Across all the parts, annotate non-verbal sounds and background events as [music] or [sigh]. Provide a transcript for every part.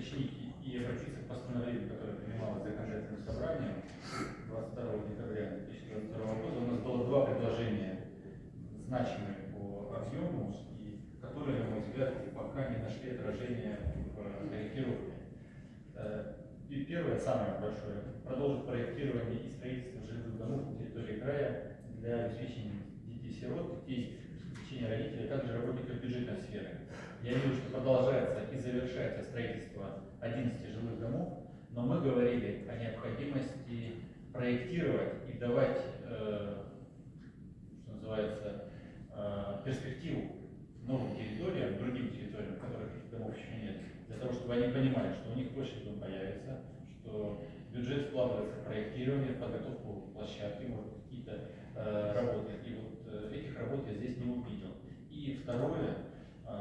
решить и обратиться к постановлению, которое принималось законодательным собранием 22 декабря 2022 года. У нас было два предложения значимые по объему, и которые, на мой взгляд, пока не нашли отражения в проектировании. Э, и первое, самое большое, продолжить проектирование и строительство жилых домов на территории края для обеспечения детей-сирот, детей в течение родителей, а также работников бюджетной сферы. Я вижу, что продолжается завершается строительство 11 жилых домов, но мы говорили о необходимости проектировать и давать, э, что называется, э, перспективу новым территориям, другим территориям, которых домов еще нет, для того, чтобы они понимали, что у них площадь дом появится, что бюджет вкладывается в проектирование, в подготовку площадки, может какие-то э, работы. И вот э, этих работ я здесь не увидел. И второе,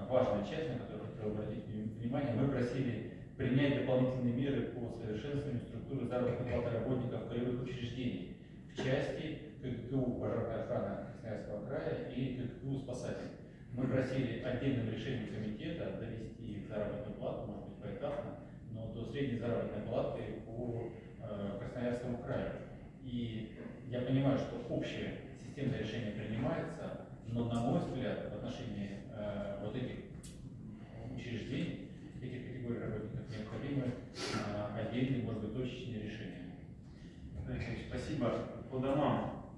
важная часть, на которую хотел обратить внимание, мы просили принять дополнительные меры по совершенствованию структуры заработной платы работников краевых учреждений в части КГКУ пожарная охрана Красноярского края и КГКУ спасатель. Мы просили отдельным решением комитета довести заработную плату, может быть, поэтапно, но до средней заработной платы по э, Красноярскому краю. И я понимаю, что общее системное решение принимается, но, на мой взгляд, отношении э, вот этих учреждений, этих категорий работников необходимы э, отдельные, может быть, точечные решения. Спасибо. По домам.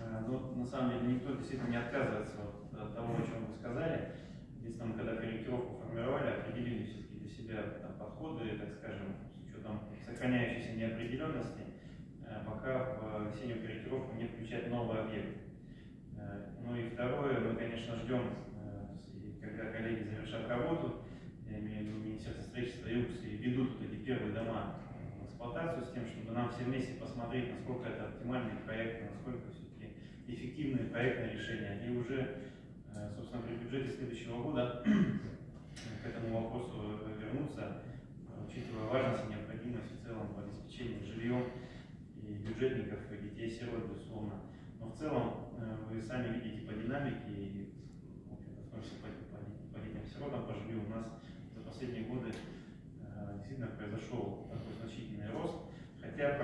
Э, ну, на самом деле, никто действительно не отказывается от, от того, о чем вы сказали. Единственное, когда корректировку формировали, определили все-таки для себя там, подходы, так скажем, с учетом сохраняющейся неопределенности, э, пока в весеннюю корректировку не включать новый объект. Ну и второе, мы, конечно, ждем, когда коллеги завершат работу, я имею в виду Министерство строительства и УКС, и ведут вот эти первые дома в эксплуатацию с тем, чтобы нам все вместе посмотреть, насколько это оптимальный проект, насколько все-таки эффективное проектное решение. И уже, э, собственно, при бюджете следующего года [clears throat] к этому вопросу вернуться, учитывая важность и необходимость в целом в обеспечении жильем и бюджетников, и детей-сирот, безусловно в целом э, вы сами видите по динамике и по, по, по летним срокам, по жилью у нас за последние годы э, действительно произошел такой значительный рост. Хотя